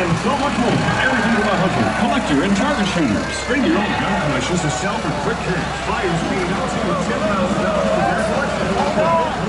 and so much more. Everything about hunting, collector, and target shooters. Bring your own gun collections to sell for quick cash. Buyers pay up to $10,000 for their collection. Oh,